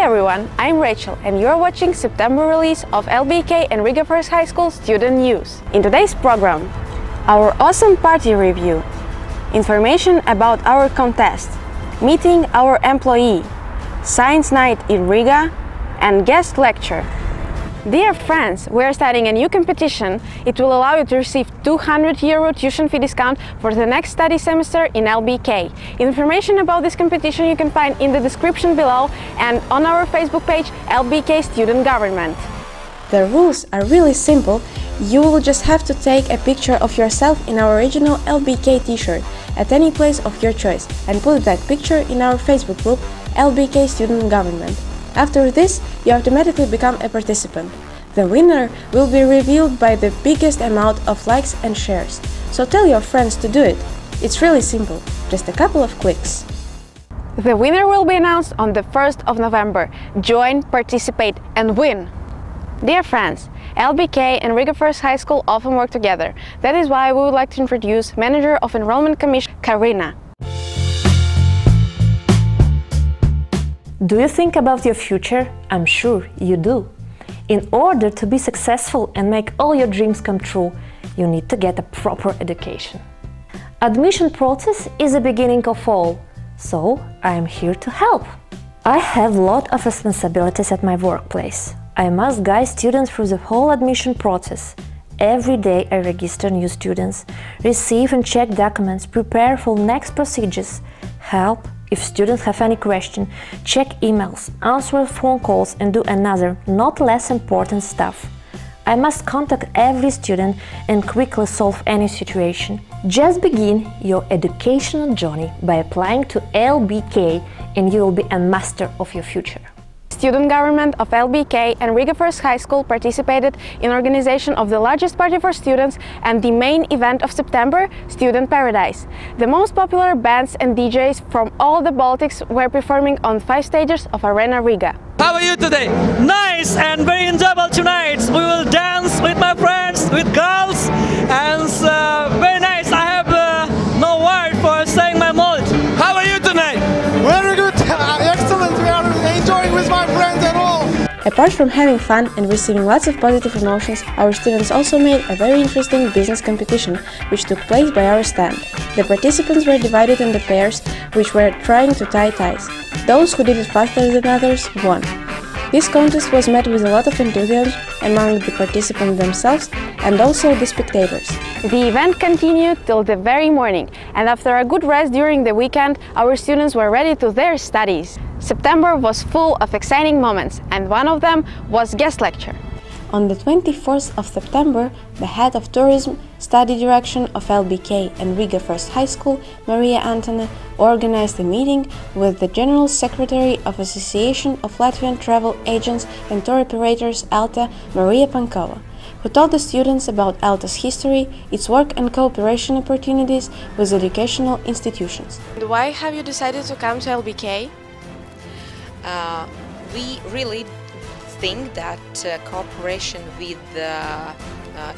everyone, I'm Rachel and you're watching September release of LBK and Riga First High School student news. In today's program, our awesome party review, information about our contest, meeting our employee, science night in Riga, and guest lecture. Dear friends, we are starting a new competition. It will allow you to receive 200 euro tuition fee discount for the next study semester in LBK. Information about this competition you can find in the description below and on our Facebook page LBK Student Government. The rules are really simple. You will just have to take a picture of yourself in our original LBK t-shirt at any place of your choice and put that picture in our Facebook group LBK Student Government. After this, you automatically become a participant. The winner will be revealed by the biggest amount of likes and shares. So tell your friends to do it. It's really simple, just a couple of clicks. The winner will be announced on the 1st of November. Join, participate and win! Dear friends, LBK and Riga First High School often work together. That is why we would like to introduce Manager of Enrollment Commission, Karina. Do you think about your future? I'm sure you do. In order to be successful and make all your dreams come true, you need to get a proper education. Admission process is the beginning of all, so I am here to help. I have a lot of responsibilities at my workplace. I must guide students through the whole admission process. Every day I register new students, receive and check documents, prepare for next procedures, help if students have any question, check emails, answer phone calls and do another, not less important stuff. I must contact every student and quickly solve any situation. Just begin your educational journey by applying to LBK and you will be a master of your future. Student government of LBK and Riga First High School participated in organization of the largest party for students and the main event of September, Student Paradise. The most popular bands and DJs from all the Baltics were performing on five stages of Arena Riga. How are you today? Nice and very enjoyable tonight. We will dance with my friends, with girls, and Apart from having fun and receiving lots of positive emotions, our students also made a very interesting business competition, which took place by our stand. The participants were divided into pairs, which were trying to tie ties. Those who did it faster than others won. This contest was met with a lot of enthusiasm among the participants themselves and also the spectators. The event continued till the very morning, and after a good rest during the weekend, our students were ready to their studies. September was full of exciting moments, and one of them was guest lecture. On the 24th of September, the head of tourism, study direction of LBK and Riga First High School, Maria Antona, organized a meeting with the General Secretary of Association of Latvian Travel Agents and Tour Operators ALTA, Maria Pankova, who told the students about ALTA's history, its work and cooperation opportunities with educational institutions. Why have you decided to come to LBK? Uh, we really think that uh, cooperation with uh,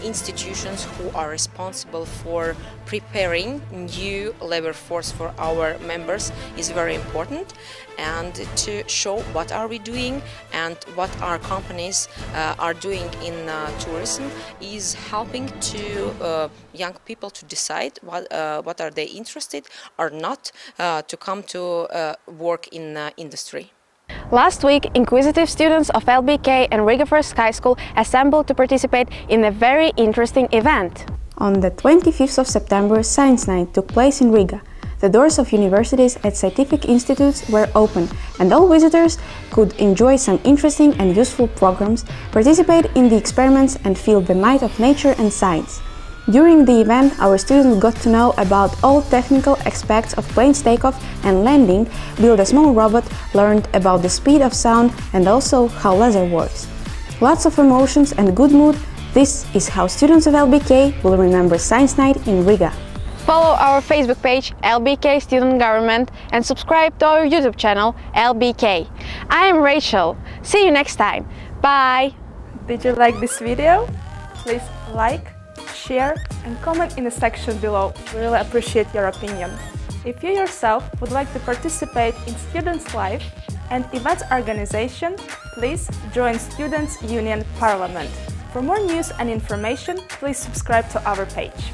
institutions who are responsible for preparing new labor force for our members is very important and to show what are we doing and what our companies uh, are doing in uh, tourism is helping to uh, young people to decide what, uh, what are they interested or not to come to work in industry. Last week, inquisitive students of LBK and Riga First High School assembled to participate in a very interesting event. On the 25th of September, Science Night took place in Riga. The doors of universities and scientific institutes were open, and all visitors could enjoy some interesting and useful programs, participate in the experiments and feel the might of nature and science. During the event, our students got to know about all technical aspects of plane's takeoff and landing, build a small robot, learned about the speed of sound and also how laser works. Lots of emotions and good mood, this is how students of LBK will remember Science Night in Riga. Follow our Facebook page LBK Student Government and subscribe to our YouTube channel LBK. I am Rachel. See you next time. Bye! Did you like this video? Please like, share, and comment in the section below. We really appreciate your opinion. If you yourself would like to participate in students' life and events organization, please join Students' Union Parliament. For more news and information, please subscribe to our page.